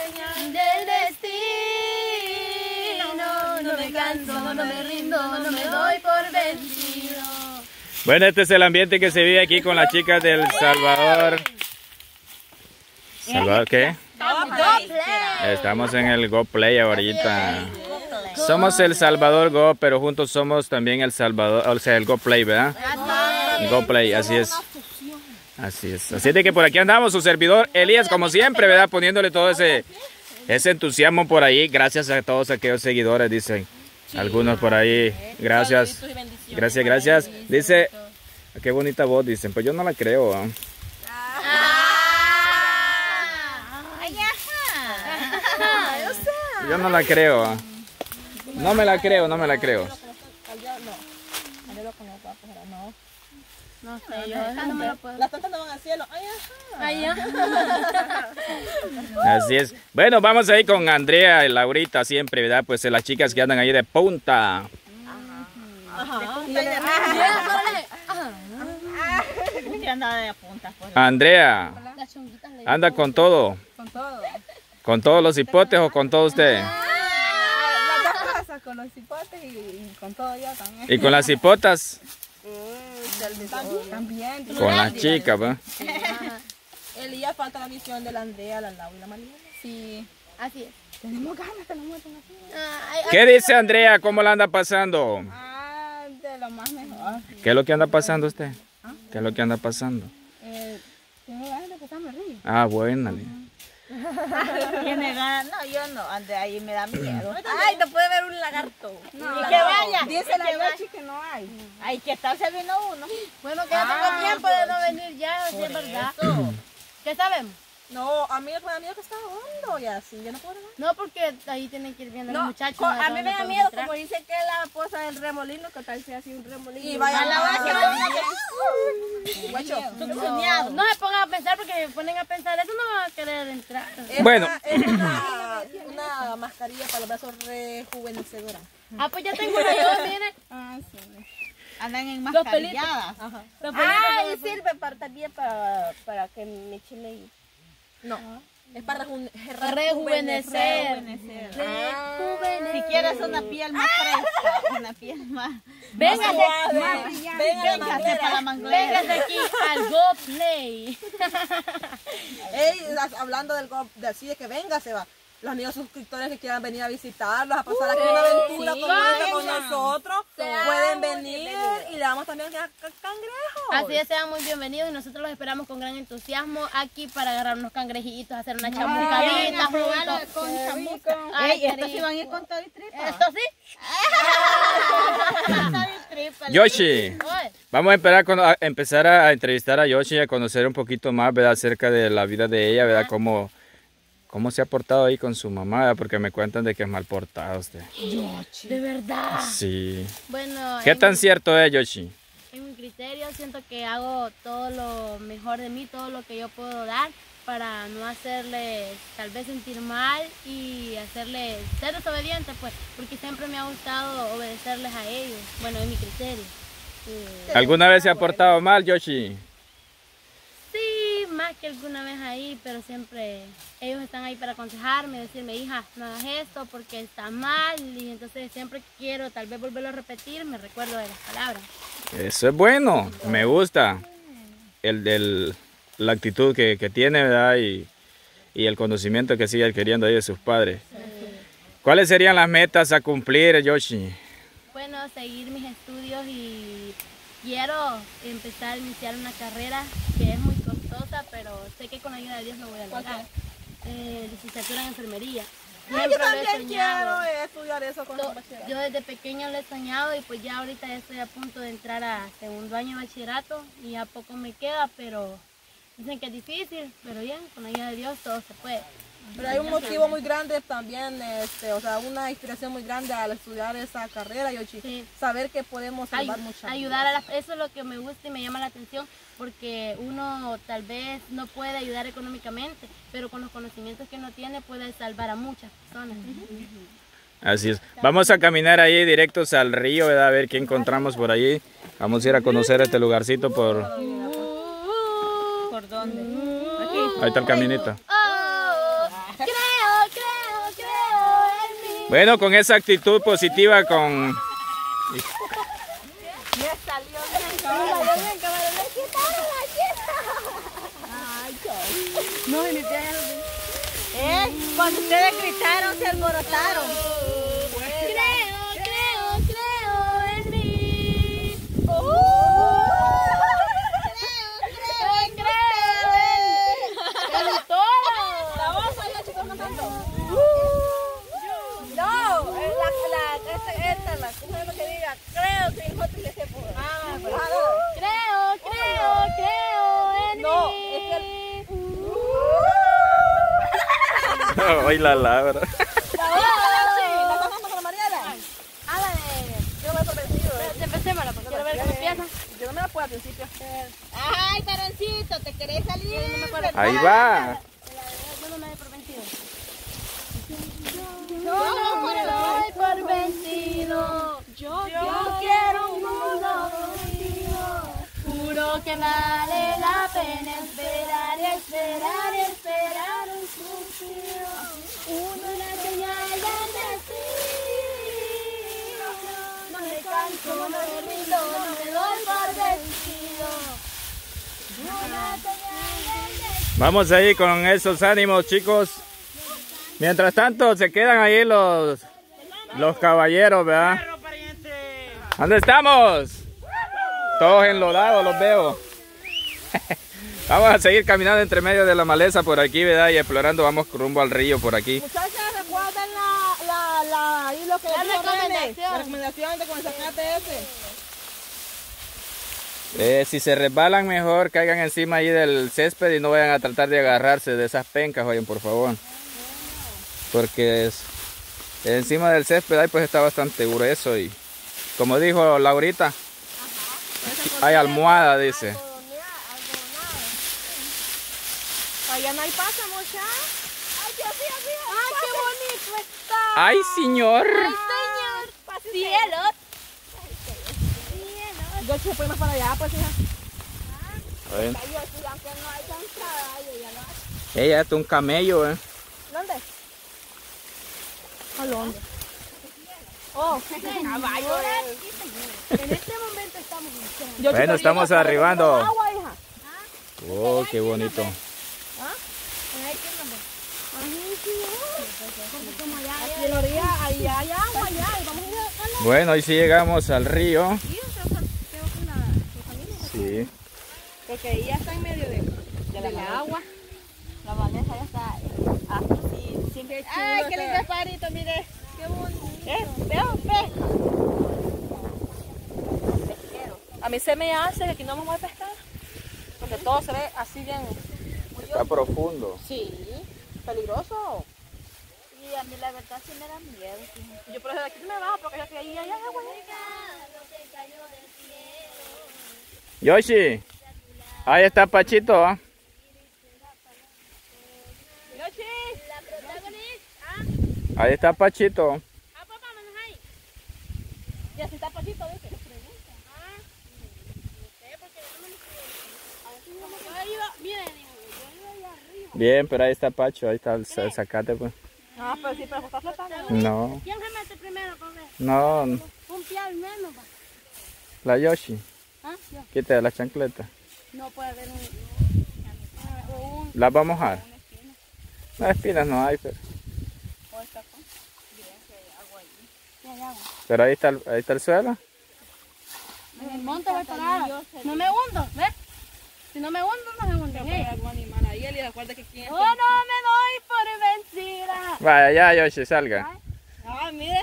señal del destino. No me canso, no me rindo, no me doy por vencido. Bueno, este es el ambiente que se vive aquí con las chicas del Salvador. ¿Salvador qué? Estamos en el Go Play ahorita. Somos el Salvador Go, pero juntos somos también el Salvador, o sea, el Go Play, ¿verdad? Go Play, así es. Así es. Así de que por aquí andamos, su servidor Elías, como siempre, ¿verdad? Poniéndole todo ese, ese entusiasmo por ahí. Gracias a todos aquellos seguidores, dicen. Algunos por ahí. Gracias. Gracias, gracias. Dice, qué bonita voz, dicen. Pues yo no la creo. ¿ah? Yo no la creo. ¿ah? No me la creo, no me la creo. No sé, yo no me lo puedo. Las tantas no van al cielo. Ay, ajá. Ay, Así es. Bueno, vamos ahí con Andrea y Laurita siempre, ¿verdad? Pues eh, las chicas que andan ahí de punta. Andaba de punta. Pues. Andrea, Las chonguitas le anda con todo. Con todo. ¿Con todos los hipotes o con todo usted? Las dos cosas, con los cipotes y, y con todo yo también. ¿Y con las hipotas? También. También. Con las chicas, ¿va? Elías falta la misión de la Andrea, la Laura y la Mariana. Sí, así es. Tenemos ganas, tenemos ganas. Ay, ¿Qué dice Andrea? ¿Cómo la anda pasando? Ah, de lo más mejor. ¿Qué es lo que anda pasando usted? ¿Qué es lo que anda pasando? Eh, tengo ganas de pasarme río. Ah, bueno. Tiene ganas. No, yo no. Ande ahí me da miedo. Ay, no puede ver un lagarto. y que vaya. Dice la Yoshi que no hay. Ay, que tal se vino uno. Bueno, que ya tengo tiempo de no venir ya, si es verdad. ¿Qué sabemos? No, a mí me da miedo que está hondo y así. Yo no puedo ver. No, porque ahí tienen que ir viendo los muchachos. no a mí me da miedo, entrar. como dice que la esposa del remolino, que tal sea así un remolino. Y vaya a la a hora la- Guacho, No, no se pongan a pensar porque se ponen a pensar, eso no van a querer entrar. Bueno. Es una, una mascarilla para los brazos rejuvenecedora. Ah, pues ya tengo una yo, miren. Ah, sí. Andan en Los pelitos. mascarilladas. Los pelitos Ah, y sirve para, también para, para que me chile. No, es para reju- Rejuvenecer. rejuvenecer. Rejuvenecer. Si quieres una piel más fresca, una piel más... Véngase, más brillante. Véngase para la manglera. véngase aquí al Go Play. Ey, hablando del, go- de así de que venga, se va. Los amigos suscriptores que quieran venir a visitarlos, a pasar aquí una aventura sí. con nosotros, pueden venir y le damos también ca- cangrejos. Así es, sean muy bienvenidos y nosotros los esperamos con gran entusiasmo aquí para agarrar unos cangrejitos, hacer una chamucadita juntos. con chamuca. Ay, estos sí van a ir con todo y tripa. ¿Esto sí? Yoshi, Oye, vamos a, esperar a empezar a entrevistar a Yoshi y a conocer un poquito más, ¿verdad? Acerca de la vida de ella, ¿verdad? Cómo, cómo se ha portado ahí con su mamá. Porque me cuentan de que es mal portada usted. de verdad. Sí. Bueno, ¿Qué tan mi- cierto es, Yoshi? En mi criterio siento que hago todo lo mejor de mí, todo lo que yo puedo dar para no hacerles tal vez sentir mal y hacerles ser desobediente, pues, porque siempre me ha gustado obedecerles a ellos. Bueno, en mi criterio. ¿Alguna vez se ha portado mal, Yoshi? Sí, más que alguna vez ahí, pero siempre ellos están ahí para aconsejarme, decirme, hija, no hagas esto porque está mal. Y entonces siempre quiero tal vez volverlo a repetir, me recuerdo de las palabras. Eso es bueno, me gusta. El, del- la actitud que, que tiene, ¿verdad? Y, y el conocimiento que sigue adquiriendo ahí de sus padres. ¿Cuáles serían las metas a cumplir, Yoshi? Bueno, seguir mis estudios y quiero empezar a iniciar una carrera que es muy pero sé que con la ayuda de Dios lo voy a lograr. Eh, licenciatura en enfermería. Ay, yo también quiero estudiar eso con. Yo desde pequeña lo he soñado y pues ya ahorita ya estoy a punto de entrar a segundo año de bachillerato y ya poco me queda, pero dicen que es difícil, pero bien, con la ayuda de Dios todo se puede. Pero hay un motivo muy grande también, este, o sea, una inspiración muy grande al estudiar esa carrera, Yoshi. Sí. Saber que podemos Ay- salvar muchas ayudar a las eso es lo que me gusta y me llama la atención porque uno tal vez no puede ayudar económicamente pero con los conocimientos que uno tiene puede salvar a muchas personas Así es. Vamos a caminar ahí directos al río, ¿verdad? A ver qué encontramos por allí. Vamos a ir a conocer este lugarcito por... ¿Por dónde? Ahí está el caminito. Oh, creo Bueno, con esa actitud positiva, con... No, ¿Eh? Cuando ustedes gritaron, se alborotaron. Creo, creo, creo en mí. Creo, creo en todo. La voz ahí, la chica cantando. No, eh, la, la, esta, esta, la, ¿cómo es lo que diga? Creo que hijo te le sepo. Ah, pues, ah, Creo, creo, creo en No, mí. es que La. La voz, sí, la cantamos con la Mariela. Hágale. Yo me he convencido. eh. Empecémosla, porque quiero ver cómo empieza. Yo no me la puedo al principio. Ay, Taroncito, ¿te querés salir? Ahí va. Yo no me doy por vencido. Yo no me doy por vencido. Yo, Yo quiero un mundo. Juro que vale la pena esperar, esperar, esperar un suspiro. Una señal de destino. No me canso, no me rindo, no me doy por vencido. Una señal de destino. Vamos ahí con esos ánimos, chicos. Mientras tanto, se quedan ahí los, los caballeros, ¿verdad? ¿Dónde estamos? Todos enlodados, los veo. Vamos a seguir caminando entre medio de la maleza por aquí, ¿verdad? Y explorando, vamos rumbo al río por aquí. Muchachas, recuerden la, la, la, ahí lo que La dijo René, recomendación. La recomendación de con el zacate ese. Eh, si se resbalan mejor, caigan encima ahí del césped y no vayan a tratar de agarrarse de esas pencas, oyen, por favor. Porque es, encima del césped ahí pues está bastante grueso y como dijo Laurita, hay almohada, dice. Allá no hay pasa, mucha. Ay, Dios mío, mío. Ay, qué bonito está. ¡Ay, señor! Señor. Cielo. Yo se puede más para allá, pues hija. Ay, yo ya hago. Ella es un camello, ¿eh? ¿Dónde? ¿A dónde? Oh, caballo. En este momento estamos. Yo Bueno, estamos arribando. Agua, hija. Oh, qué bonito. Aquí en la orilla, ahí hay agua, allá. Y vamos a ir a Bueno, hoy sí llegamos al río. Sí. Porque ahí ya está en medio de, de la, agua. La maleza ya está así, siempre Ay, qué lindo parito, mire. Qué bonito. A mí se me hace que aquí no vamos a pescar. Porque todo se ve así bien. Está profundo. Sí. Peligroso. Y a mí la verdad sí me da miedo. Yo por eso de aquí no me bajo porque aquí ahí hay agua. Yoshi, ahí está Pachito. ¿ah? Yoshi. La protagonista. Ahí está Pachito. Ah, papá, vamos ahí. Y así está Pachito, dice. Yo iba, miren, yo iba allá arriba. Bien, pero ahí está Pacho, ahí está el, el zacate, pues. Ah, pero sí, pero está flotando. No, ¿Quién se mete primero él? no, Un pie al menos, pa. la Yoshi. ¿Ah? Yo. Quita la chancleta. No puede haber un... un... ¿Las va a mojar? No, espinas no hay, pero, Sí, hay agua. pero ahí está, el- ahí está el suelo. En el monte voy parada. No me hundo, ¿ves? Si no me hundo, no me hundo. Hay algún animal ahí, él y recuerda que quién Oh, no me doy por vencida. Vaya, ya Yoshi, salga. Ah, mire.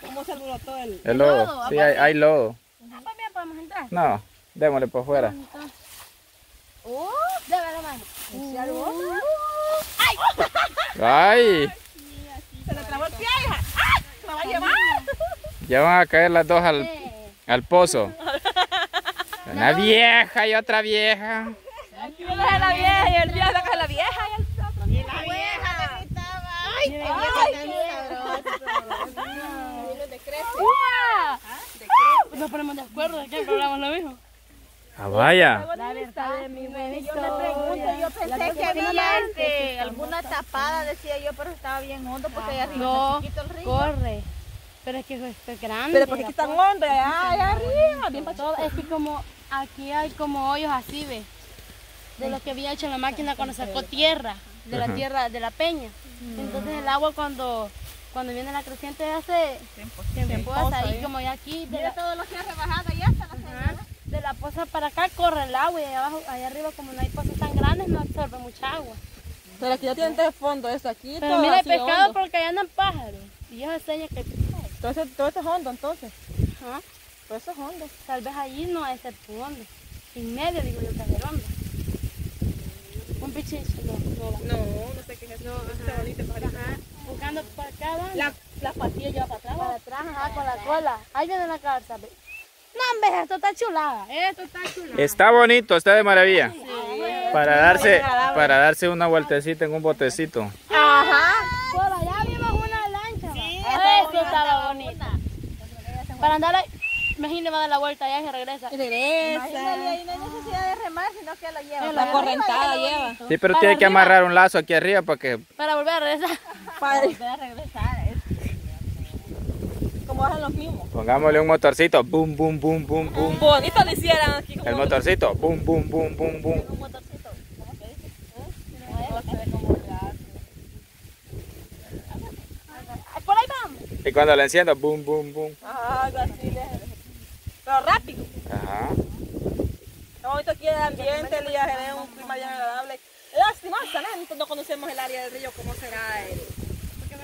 Cómo se alborotó el... El lodo. Sí, hay, hay lodo. También podemos entrar. No, démosle por fuera. Uh, debe la mano. Ay, Se le trabó el pie, hija. ¡Ah! ¡Se la va a llevar! ya van a caer las dos al, al pozo. Una vieja y otra vieja. Aquí viene la vieja y el viejo saca la vieja y el otro. Y la vieja le gritaba. Ay, qué vieja tan sabrosa. Nos ponemos de acuerdo de qué programa lo mismo. Ah, vaya. La verdad de mi buen Yo me pregunto, yo pensé que había este, alguna tapada, decía yo, pero estaba bien hondo porque allá arriba No, está chiquito el río. corre. Pero es que esto es grande. Pero porque aquí poza. hondo, allá, allá arriba, bien Todo, es que como aquí hay como hoyos así, ¿ves? De lo que había hecho la máquina cuando sacó tierra, de la tierra, de la peña. Entonces el agua cuando, cuando viene la creciente hace se empoza ahí como ya aquí, de la, todo lo que ha rebajado allá hasta la ajá, señora. de la poza para acá corre el agua y allá abajo, allá arriba como no hay pozas tan grandes no absorbe mucha agua. Pero aquí ya tienen de fondo esto aquí. Pero todo mira el pescado hondo. porque allá andan pájaros. Y ellos enseñan que. Entonces, todo esto es hondo, entonces. Ajá. Todo esto es hondo. Tal vez allí no hay ser fondo. En medio, digo yo, que es hondo. Un pichicho, no, no. No, no sé qué es eso. Está bonito pajarito. Ajá. Buscando para acá, van. La, la patilla lleva para atrás. Para atrás, ajá, con la cola. Ahí viene la cabeza, ve. No, hombre, esto está chulada. Esto está chulada. Está bonito, está de maravilla. Para darse, para darse una vueltecita en un botecito. Ajá. Por allá vimos una lancha. Esto estaba bonito. Para andar ahí. Imagínate, va a dar la vuelta allá y se regresa. Y regresa. Imagínale, ahí no hay necesidad de remar, sino que lo lleva. La correntada lleva. Sí, pero Para tiene que amarrar un lazo aquí arriba para que... Para volver a regresar. Para Puede regresar. es- como hacen los mismos. Pongámosle un motorcito. Boom, boom, boom, boom, boom. Bonito lo hicieran aquí. Como El motorcito. Boom, boom, boom, boom, boom. Un motorcito. ¿Cómo se dice? ¿Eh? No, se ve como la- Ay, Por ahí vamos. Y cuando lo enciendo, boom, boom, boom. Ajá, algo así. Pero rápido. Ajá. Está bonito aquí el ambiente, el día es un clima bien agradable. Lastimosamente no conocemos el área del río, cómo será el,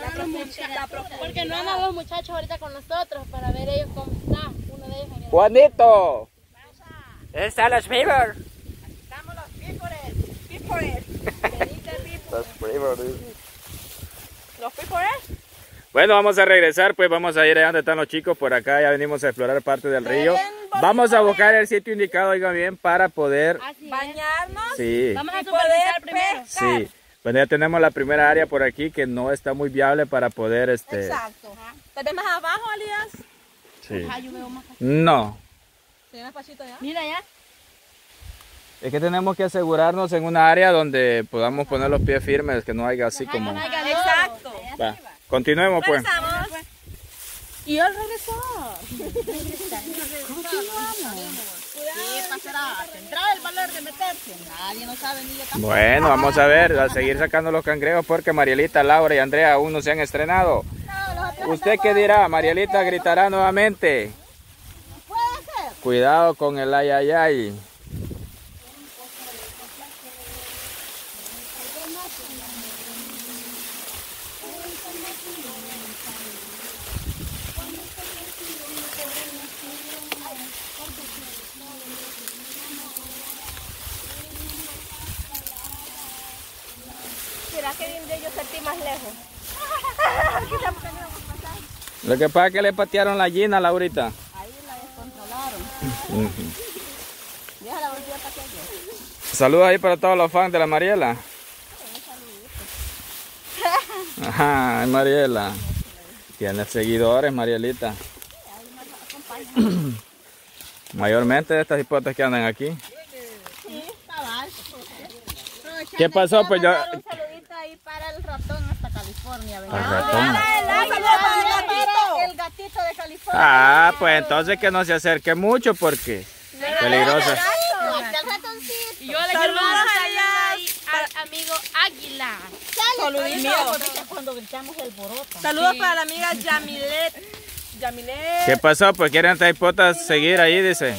la profundidad. Porque no andan los muchachos ahorita con nosotros para ver ellos cómo está. Uno de ellos. Juanito. Están los Beaver. Estamos los pípores. Pípores. Los Beaver. Los pípores. Bueno, vamos a regresar, pues vamos a ir allá donde están los chicos. Por acá ya venimos a explorar parte del río. Vamos a buscar el sitio indicado, oigan bien, para poder... Bañarnos. Sí, Vamos a Y poder primero. sí. Bueno, ya tenemos la primera área por aquí que no está muy viable para poder, este... Exacto. Vez más abajo, Alias. Sí. Ah, yo veo más. No. Mira ya. Es que tenemos que asegurarnos en una área donde podamos poner los pies firmes, que no haya así como... No. Exacto. Va, continuemos pues. Y él regresó. Pasará. Tendrá el valor de meterse. Nadie no sabe ni yo. Bueno, vamos a ver, a seguir sacando los cangrejos porque Marielita, Laura y Andrea aún no se han estrenado. ¿Usted qué dirá? Marielita gritará nuevamente. Puede ser. Cuidado con el ay ay ay. ¿Será que vendré yo sentí más lejos? Lo que pasa es que le patearon la gina, Laurita. Ahí la descontrolaron. Deja la bolsilla para que yo. Saludos ahí para todos los fans de la Mariela. Ajá, Mariela. Tiene seguidores, Marielita. Mayormente de estas hipotas que andan aquí. ¿Qué pasó? Pues yo... Un saludito ahí para el ratón hasta California. ¿verdad? Al ratón. El, gatito. el gatito de California. Ah, pues entonces que no se acerque mucho porque peligrosa. Y yo le quiero al amigo Águila. Saludito. Cuando gritamos el boroto. Saludos para la amiga Yamilet. Yamilet. ¿Qué pasó? Pues quieren estas hipotas seguir ahí, dice.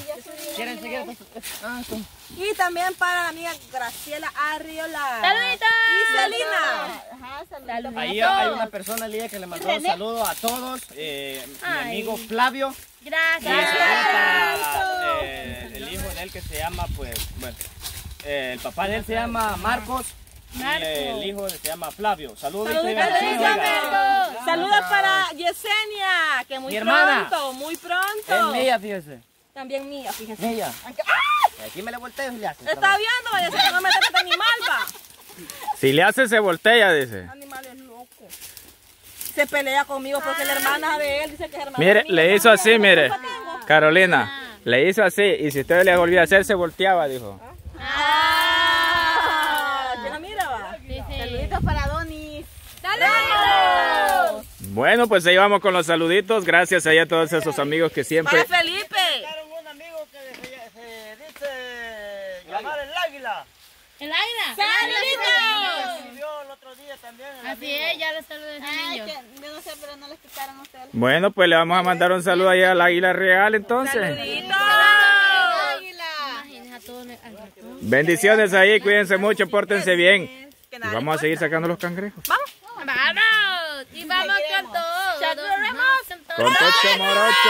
Y también para la amiga Graciela Arriola. ¡Saluditos! Y Celina. Ajá, saludos. Ahí hay una persona, Lía, que le mandó un saludo a todos. eh, mi amigo Flavio. Gracias. saludos para eh, el hijo de él que se llama, pues, bueno, eh, el papá de él se llama Marcos. Y el hijo se llama Flavio. Saludos. Saluditos, bendiciones. Saludos para Yesenia, que muy Mi hermana. pronto, muy Es pronto. mía, fíjese. También mía, fíjense. Mía. Aquí me le volteo y le hace. Está viendo, vaya, Yesenia, no me trata de animal, va. Si le hace, se voltea, dice. Animal es loco. Se pelea conmigo porque la hermana de él dice que es hermana Mire, mía. le hizo así, mire. Carolina, Le hizo así, y si usted le volvía a hacer, se volteaba, dijo. Ah, ¿Quién la mira, va? Sí, sí. Saluditos para Donis. ¡Saludos! Bueno, pues ahí vamos con los saluditos. Gracias ahí a todos esos amigos que siempre... Para Felipe. Mandaron un amigo que se, se dice llamar el águila. ¿El aire? Me ¡Saluditos! escribió el otro día también. el Así es, ya lo saludé a ese Ay, niño. que yo no sé, pero no le explicaron a ustedes. Bueno, pues le vamos a mandar un saludo ahí al águila real entonces. Águila. Ratón. Bendiciones ahí, cuídense mucho, pórtense bien. Y vamos a seguir sacando los cangrejos. ¡Vamos! Y vamos. Seguiremos. Vamos con todo. Con Tocho Morocho.